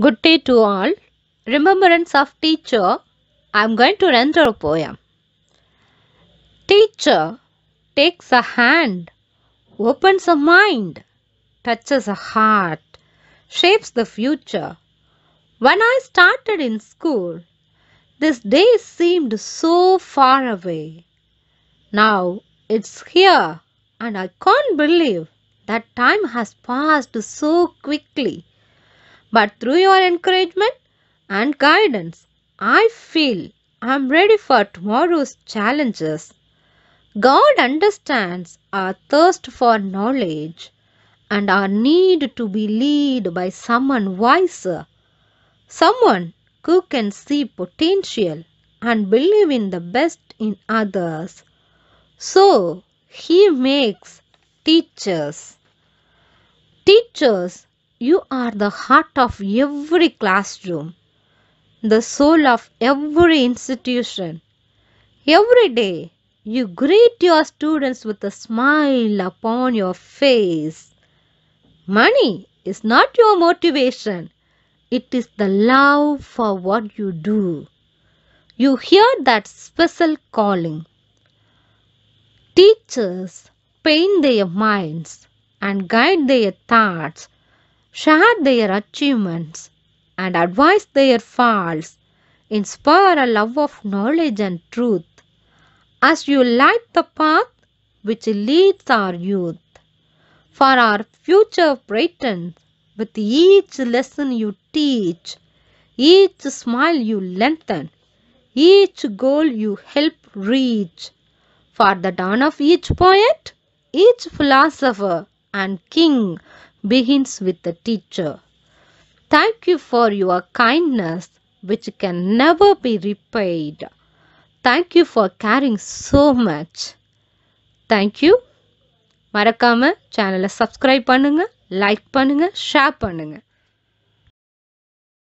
Good day to all. Remembrance of teacher. I am going to render a poem. Teacher takes a hand, opens a mind, touches a heart, shapes the future. When I started in school, this day seemed so far away. Now it's here, and I can't believe that time has passed so quickly. But through your encouragement and guidance, I feel I'm ready for tomorrow's challenges. God understands our thirst for knowledge and our need to be led by someone wiser, someone who can see potential and believe in the best in others. So, He makes teachers. Teachers, you are the heart of every classroom, the soul of every institution. Every day, you greet your students with a smile upon your face. Money is not your motivation, it is the love for what you do. You hear that special calling. Teachers paint their minds and guide their thoughts, share their achievements, and advise their faults, inspire a love of knowledge and truth as you light the path which leads our youth. For our future brightens with each lesson you teach, each smile you lengthen, each goal you help reach. For the dawn of each poet, each philosopher and king begins with the teacher. Thank you for your kindness, which can never be repaid. Thank you for caring so much. Thank you. மறக்காம சேனலை subscribe பண்ணுங்க like பண்ணுங்க share பண்ணுங்க